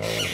uh,